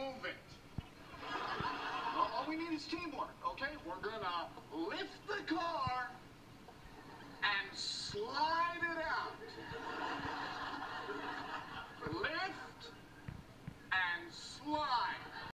All we need is teamwork, okay?